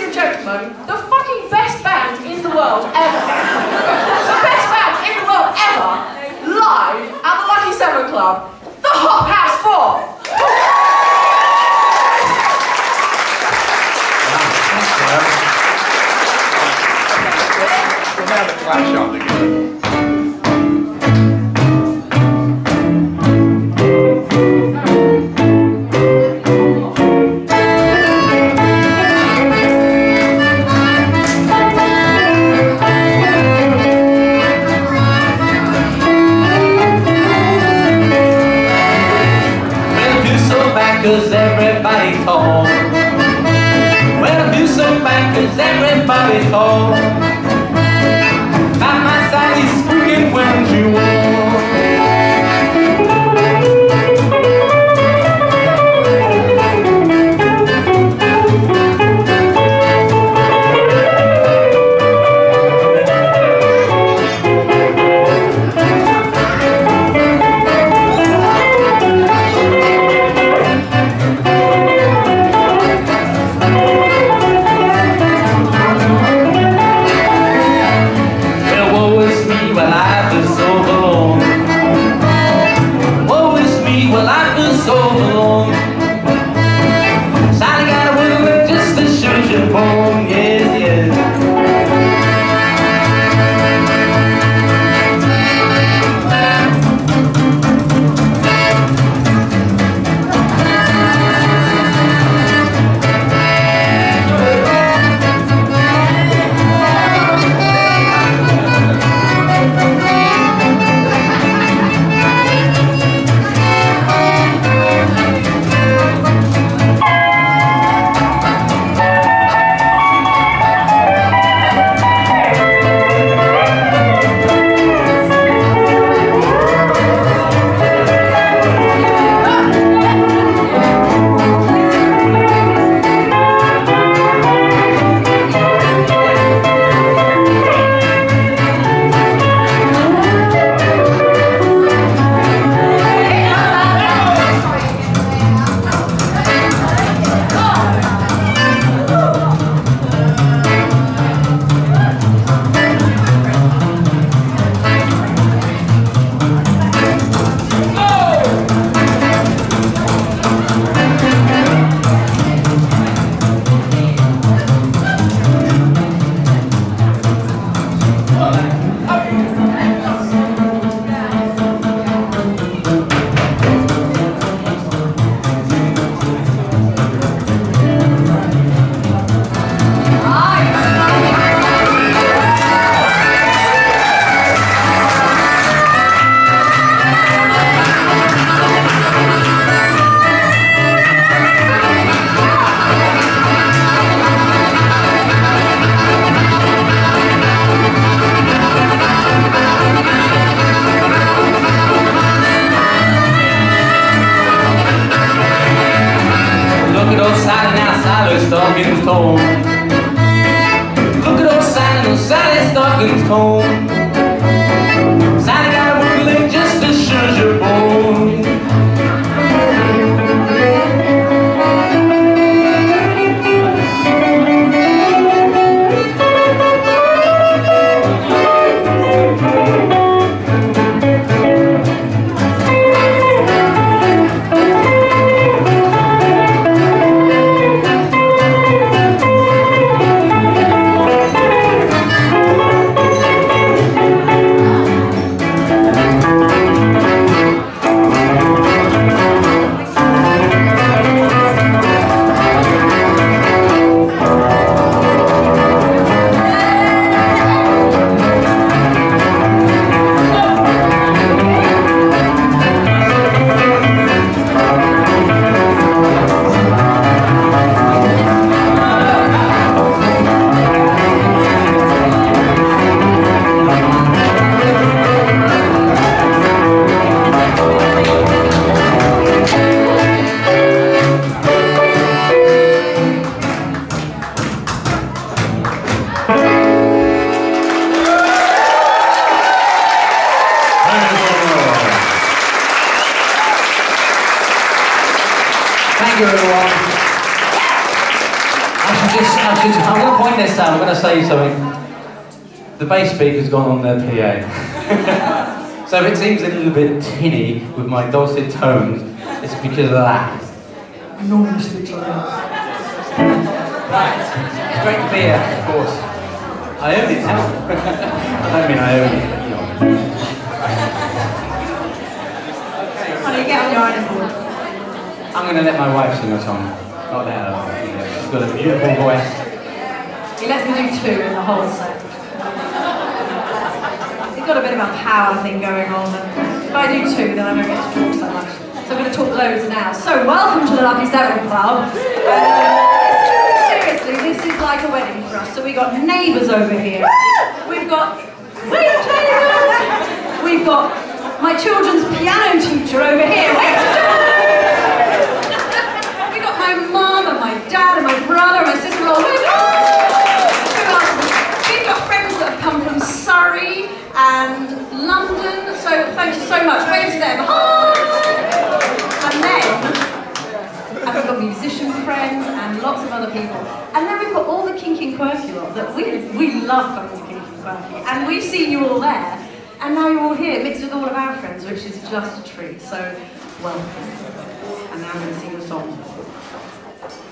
and gentlemen, the fucking best band in the world ever, the best band in the world ever, live at the Lucky Seven Club, the Hot House Four. We'll have a clash on together. Bass speaker's gone on their PA. so if it seems a little bit tinny with my dulcet tones, it's because of that. Normally switch. Right. Great to be here, of course. I own it now. I don't mean I own it, but you know. Honey, get on your iron board. I'm going to let my wife sing a song. Not let her. you know, She's got a beautiful voice. He lets me do two in the whole set. Got a bit of a power thing going on, if I do two, then I don't get to talk so much. So I'm going to talk loads now. So welcome to the Lucky Seven Club. Uh, seriously, this is like a wedding for us. So we've got neighbours over here. We've got neighbours. We've got my children's piano teacher over here. Wait, we got my mum and my dad and my brother and my sister-in-law. We've got, we've got friends that have come from Surrey and London. So thank you so much. Wave to them. Hi! And then we've got musician friends and lots of other people. And then we've got all the kinky and quirky lot that we we love coming to kinky and quirky. And we've seen you all there. And now you're all here, mixed with all of our friends, which is just a treat. So welcome. And now I'm going to sing a song.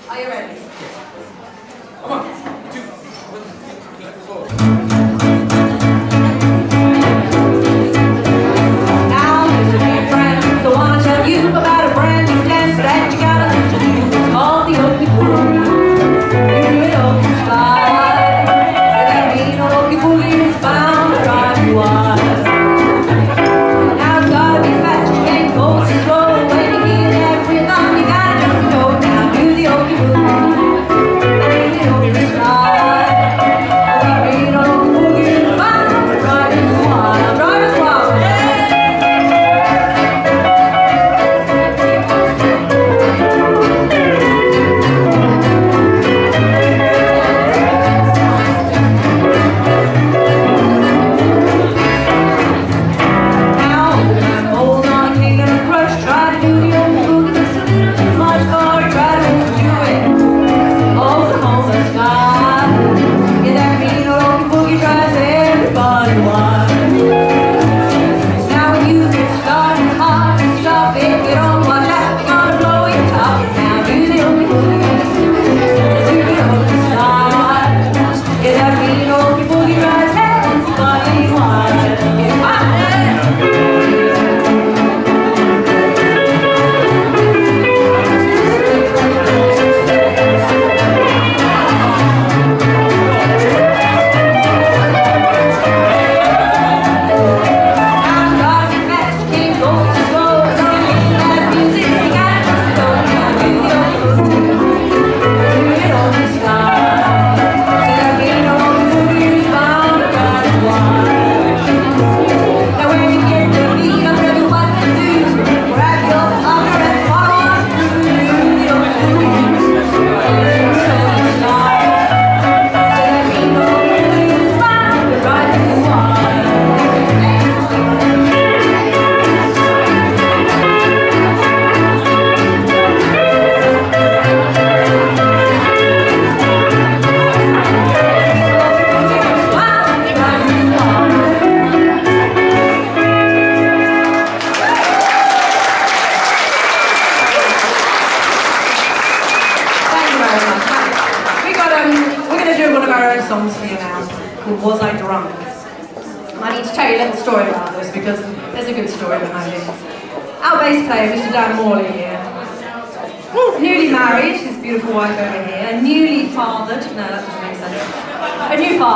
Are you ready?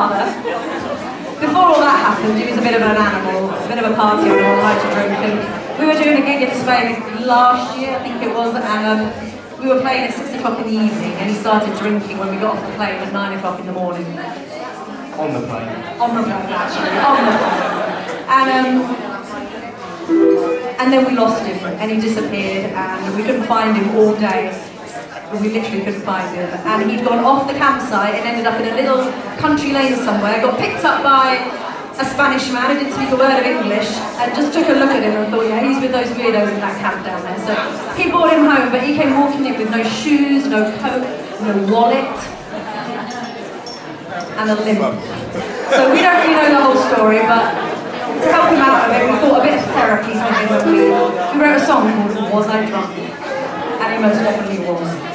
Father. Before all that happened, he was a bit of an animal, a bit of a party animal, liked to drink. And we were doing a gig in Spain last year, I think it was, and um, we were playing at six o'clock in the evening, and he started drinking when we got off the plane at nine o'clock in the morning. On the plane. On the plane, actually, on the plane. And um, and then we lost him, and he disappeared, and we couldn't find him all day. We literally couldn't find him. And he'd gone off the campsite and ended up in a little country lane somewhere, got picked up by a Spanish man who didn't speak a word of English, and just took a look at him and thought, yeah, he's with those weirdos in that camp down there. So he brought him home, but he came walking in with no shoes, no coat, no wallet. and a limp. So we don't really know the whole story, but to help him out of it, we thought a bit of therapy for him when we, we wrote a song called Was I Drunk? And he most definitely was.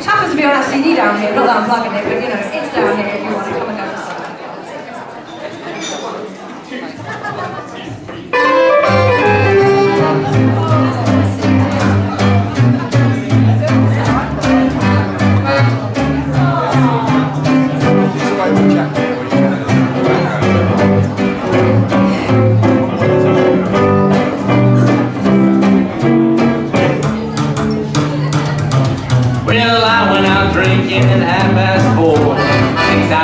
Which happens to be on our CD down here, not that I'm plugging it, but you know, it's down here if you want to come and go listen.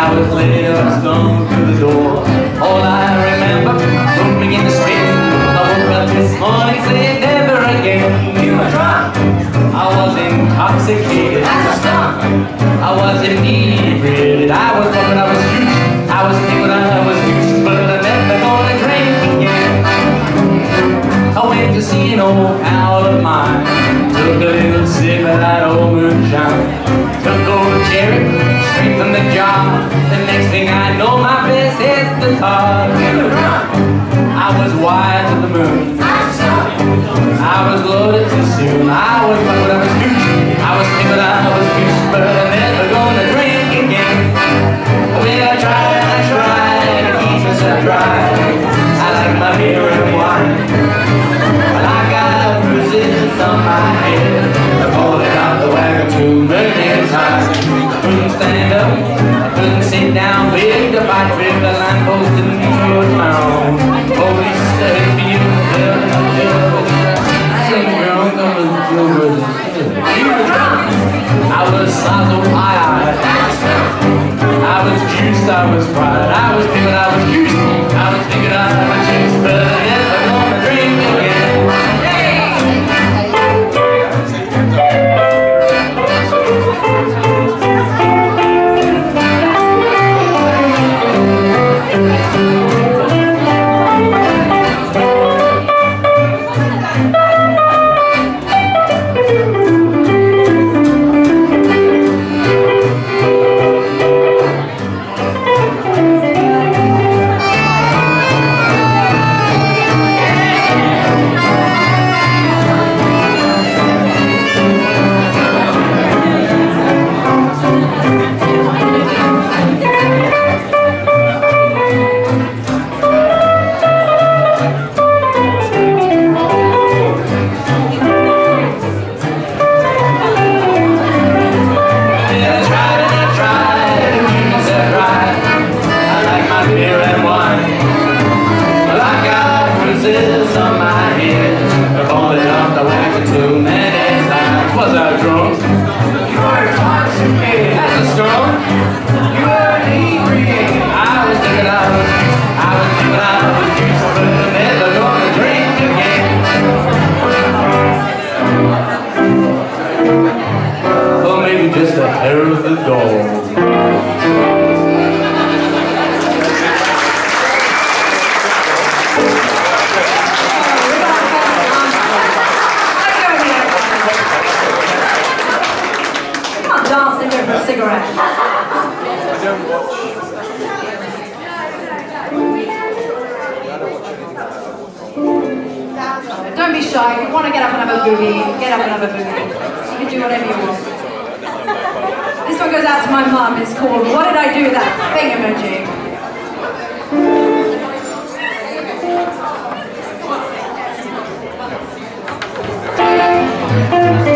Six hours later, I stumbled through the door. All I remember, moving in the street. I woke up this morning, saying never again. You were drunk. I was intoxicated. That's a stunt. I was inebriated. I was drunk, but I was juiced. I was thinking I was juiced, but I'm never gonna drink again. I went to see an old pal of mine. Took a little sip of that old moonshine. Car. I was wired to the moon. I was loaded too soon. I was but I was goose. I was thinking I was goose, but I'm never gonna drink again. Well, I tried, I tried, to keep myself dry. I like my beer and wine. Well, I got bruises on my head. I pulled it out the wagon too many times. I couldn't stand up, I couldn't sit down. Big the fight I was. I was juiced, I was fried. I was thinking I was juiced. I was thinking I was juiced, you want to get up and have a boogie, get up and have a boogie. You can do whatever you want. This one goes out to my mum. It's called What Did I Do With That Thing Thingamajig? What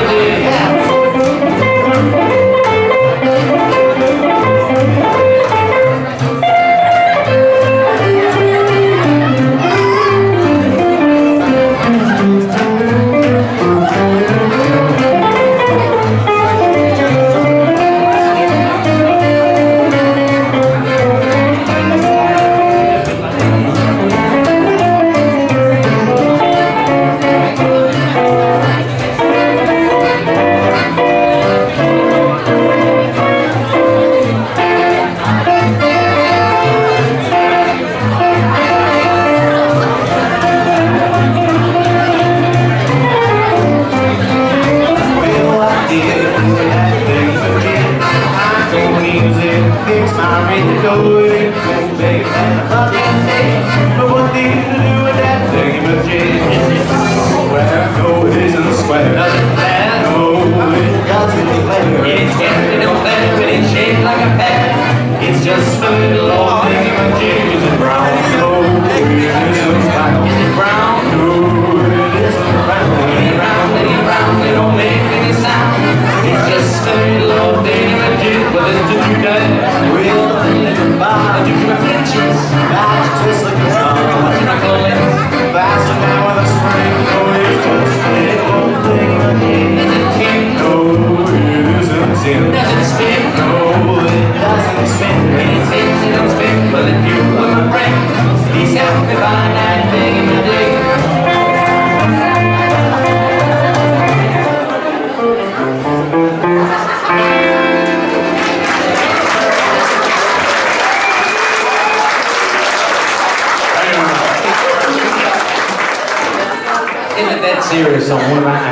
serious on one of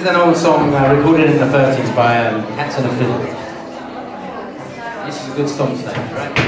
is an old song uh, recorded in the 30s by um, and on a Fiddle. This is a good song today, right?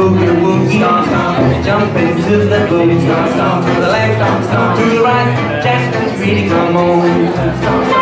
boogie woogie stomp stomp Jumping to the boogie stomp stomp To the left stomp stomp To the right. Jasmine's really come on.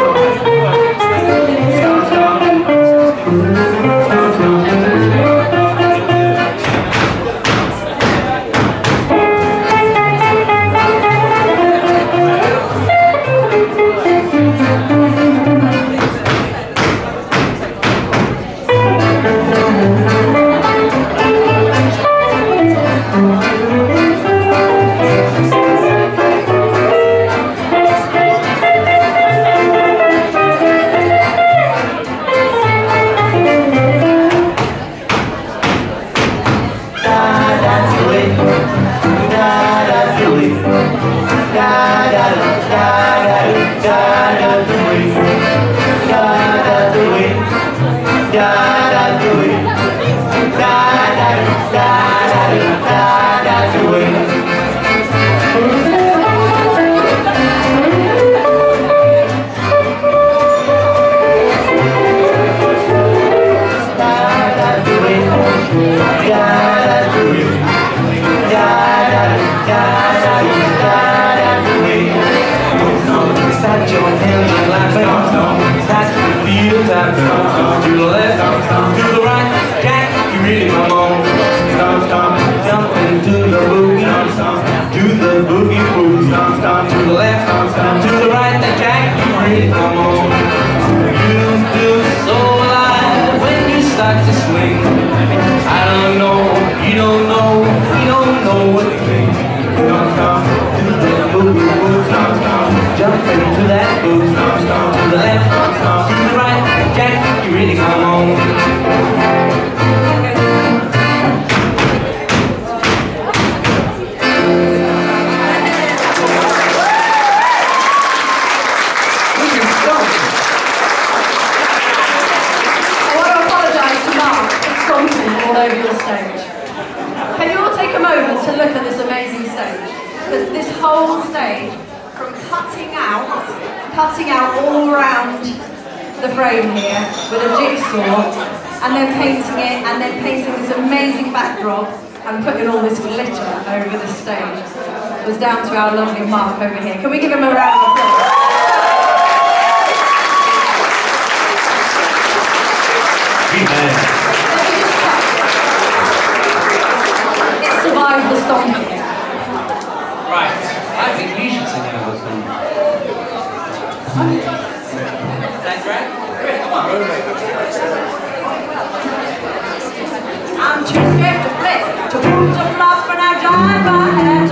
over here. Can we give him a round of applause? Amen. It survived the. Right. I think we should sing another song. That's right. Come on. I'm too scared to flip, to prove to flop when I drive by.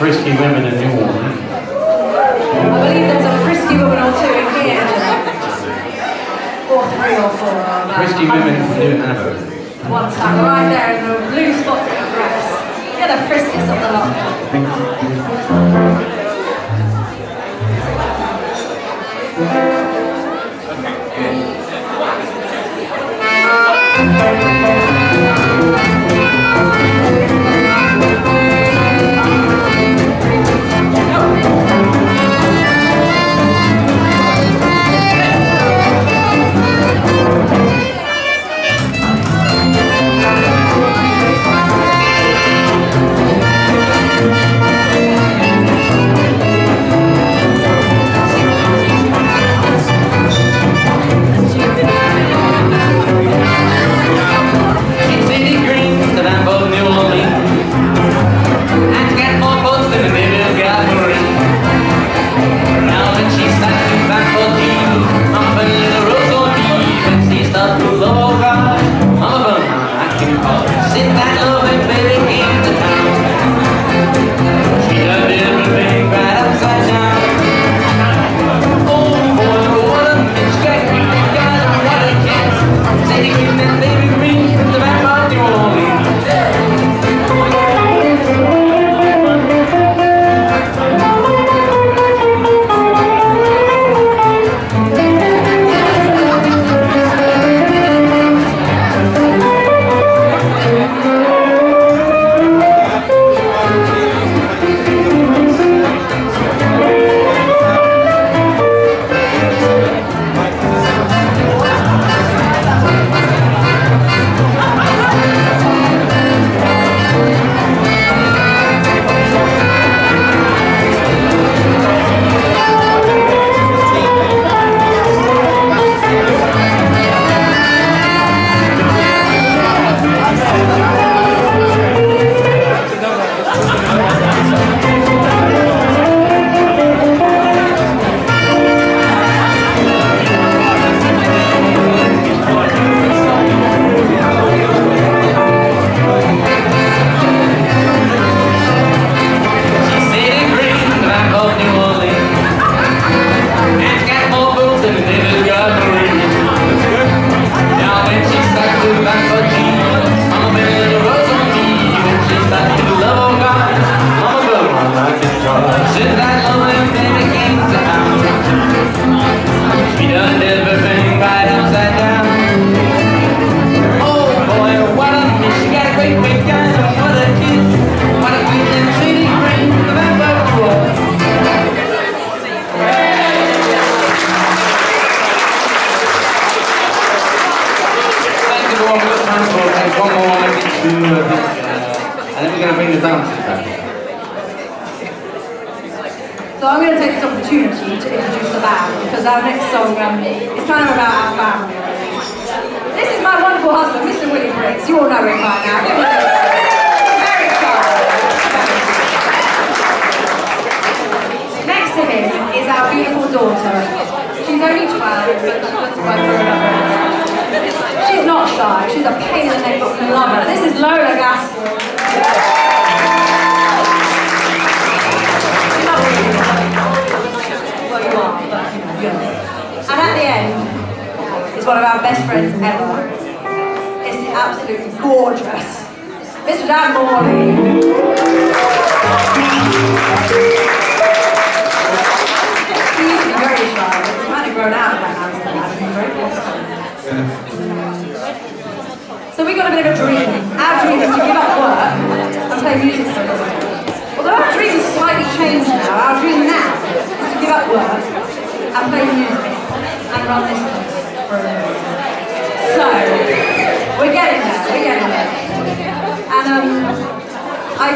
frisky women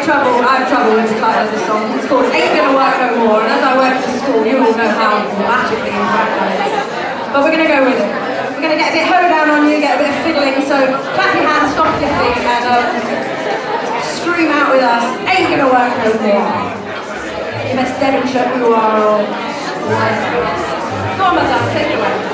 trouble, I have trouble with the title of the song. It's called Ain't Gonna Work No More, and as I work at school, you all know how magically incredible it is. But we're gonna go with it. We're gonna get a bit hoedown on you, get a bit of fiddling, so clap your hands, stop fiddling, and um, scream out with us, Ain't Gonna Work No More. Best Devonshire who are all. Go on, my take it away.